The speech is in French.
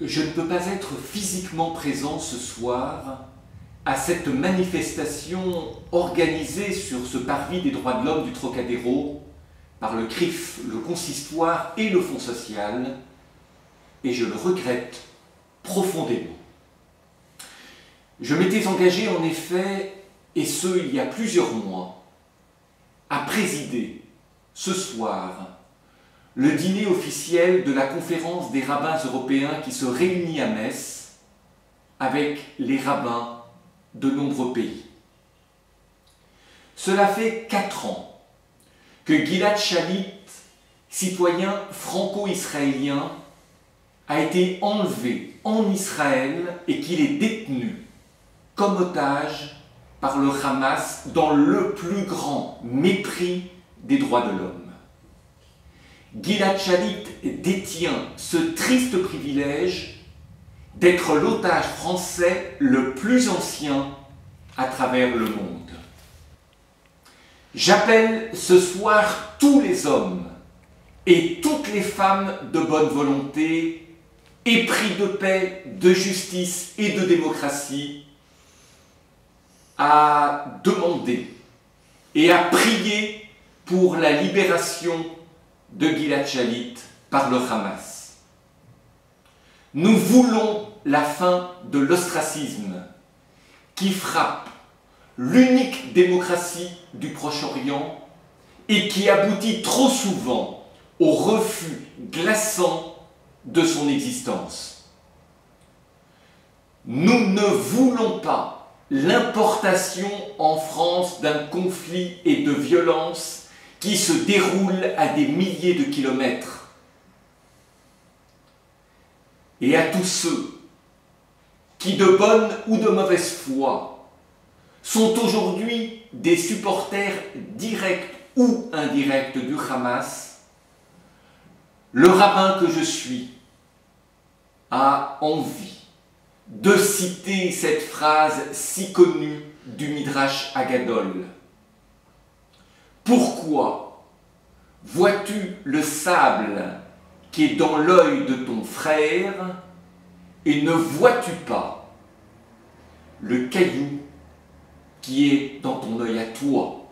je ne peux pas être physiquement présent ce soir à cette manifestation organisée sur ce parvis des droits de l'homme du Trocadéro par le CRIF, le consistoire et le Fonds social, et je le regrette profondément. Je m'étais engagé en effet, et ce il y a plusieurs mois, à présider ce soir le dîner officiel de la conférence des rabbins européens qui se réunit à Metz avec les rabbins de nombreux pays. Cela fait quatre ans que Gilad Shalit, citoyen franco-israélien, a été enlevé en Israël et qu'il est détenu comme otage par le Hamas dans le plus grand mépris des droits de l'homme. Gilad Shalit détient ce triste privilège d'être l'otage français le plus ancien à travers le monde. J'appelle ce soir tous les hommes et toutes les femmes de bonne volonté, épris de paix, de justice et de démocratie, à demander et à prier pour la libération de Gilad Shalit par le Hamas. Nous voulons la fin de l'ostracisme qui frappe l'unique démocratie du Proche-Orient et qui aboutit trop souvent au refus glaçant de son existence. Nous ne voulons pas l'importation en France d'un conflit et de violence qui se déroule à des milliers de kilomètres. Et à tous ceux qui, de bonne ou de mauvaise foi, sont aujourd'hui des supporters directs ou indirects du Hamas, le rabbin que je suis a envie de citer cette phrase si connue du Midrash Agadol. Pourquoi vois-tu le sable qui est dans l'œil de ton frère et ne vois-tu pas le caillou qui est dans ton œil à toi?